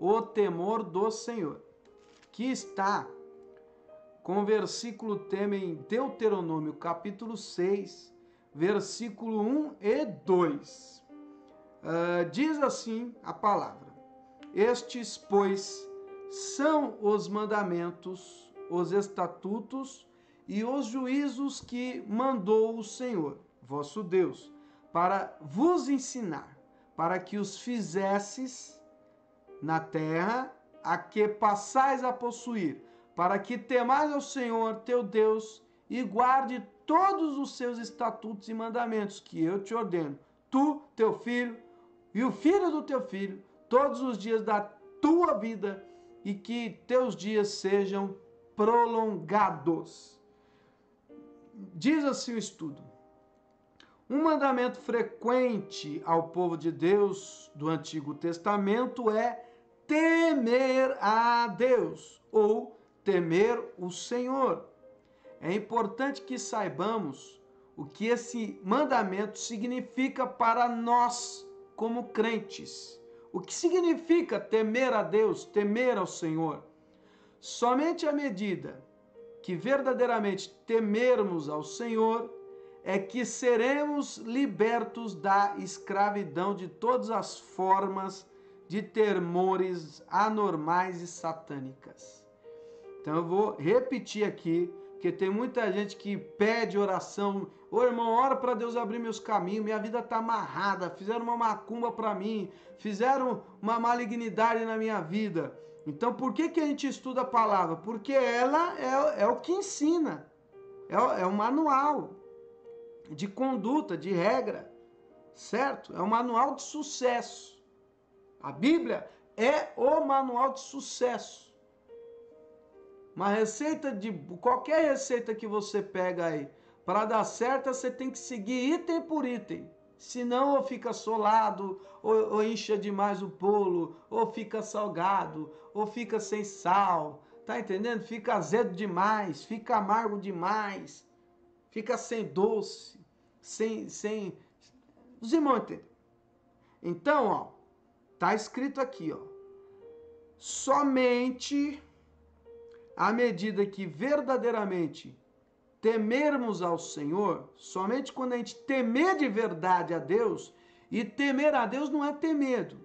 o temor do Senhor, que está com o versículo tema em Deuteronômio, capítulo 6, versículo 1 e 2. Uh, ah, diz assim a palavra: Estes, pois, são os mandamentos, os estatutos e os juízos que mandou o Senhor, vosso Deus, para vos ensinar, para que os fizesses na terra a que passais a possuir, para que temais ao Senhor teu Deus e guarde todos os seus estatutos e mandamentos que eu te ordeno, tu, teu filho e o filho do teu filho, todos os dias da tua vida, e que teus dias sejam prolongados. Diz assim o estudo: um mandamento frequente ao povo de Deus do Antigo Testamento é temer a Deus ou temer o Senhor. É importante que saibamos o que esse mandamento significa para nós como crentes. O que significa temer a Deus, temer ao Senhor? Somente à medida que verdadeiramente temermos ao Senhor, é que seremos libertos da escravidão de todas as formas de temores anormais e satânicas. Então eu vou repetir aqui, porque tem muita gente que pede oração. Ô irmão, ora para Deus abrir meus caminhos, minha vida está amarrada, fizeram uma macumba para mim, fizeram uma malignidade na minha vida. Então por que, que a gente estuda a palavra? Porque ela é, é o que ensina, é, é o manual de conduta, de regra, certo? É o manual de sucesso. A Bíblia é o manual de sucesso. Uma receita de qualquer receita que você pega aí, para dar certo, você tem que seguir item por item. Senão ou fica solado, ou, ou incha demais o bolo, ou fica salgado, ou fica sem sal. Tá entendendo? Fica azedo demais, fica amargo demais, fica sem doce, sem. sem... Os irmãos entendem? Então, ó, tá escrito aqui, ó. Somente à medida que verdadeiramente temermos ao Senhor, somente quando a gente temer de verdade a Deus, e temer a Deus não é ter medo.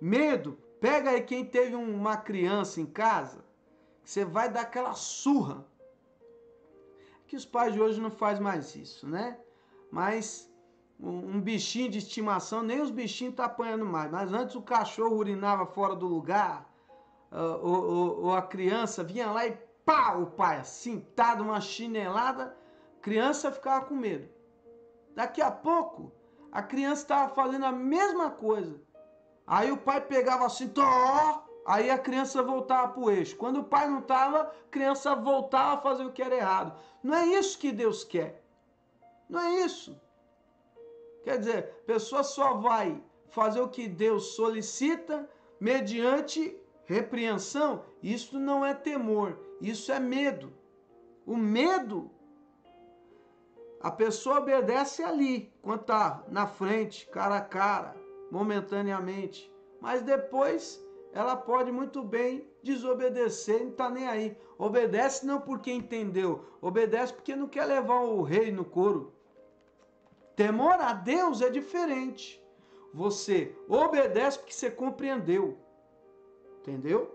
Medo, pega aí quem teve uma criança em casa, você vai dar aquela surra. Que os pais de hoje não fazem mais isso, né? Mas um, bichinho de estimação, nem os bichinhos tá apanhando mais. Mas antes o cachorro urinava fora do lugar, ou, ou, ou, a criança vinha lá e pá, o pai assim, uma chinelada, criança ficava com medo. Daqui a pouco, a criança estava fazendo a mesma coisa. Aí o pai pegava assim, tó, aí a criança voltava para o eixo. Quando o pai não estava, a criança voltava a fazer o que era errado. Não é isso que Deus quer. Não é isso. Quer dizer, a pessoa só vai fazer o que Deus solicita mediante repreensão, isso não é temor, isso é medo. O medo, a pessoa obedece ali, quando está na frente, cara a cara, momentaneamente. Mas depois ela pode muito bem desobedecer, não está nem aí. Obedece não porque entendeu, obedece porque não quer levar o rei no couro. Temor a Deus é diferente. Você obedece porque você compreendeu. Entendeu?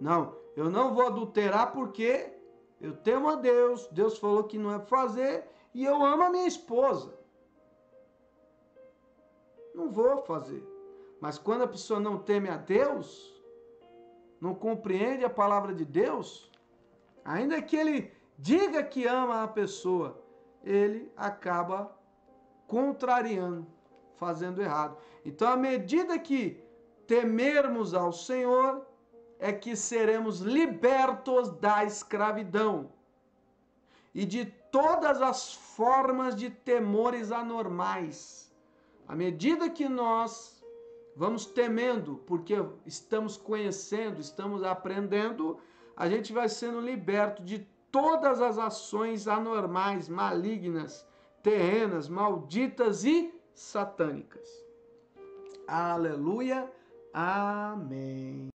Não, eu não vou adulterar porque eu temo a Deus, Deus falou que não é fazer e eu amo a minha esposa. Não vou fazer. Mas quando a pessoa não teme a Deus, não compreende a palavra de Deus, ainda que ele diga que ama a pessoa, ele acaba contrariando, fazendo errado. Então, à medida que temermos ao Senhor, é que seremos libertos da escravidão e de todas as formas de temores anormais. À medida que nós vamos temendo, porque estamos conhecendo, estamos aprendendo, a gente vai sendo liberto de todas as ações anormais, malignas, terrenas, malditas e satânicas. Aleluia Amém.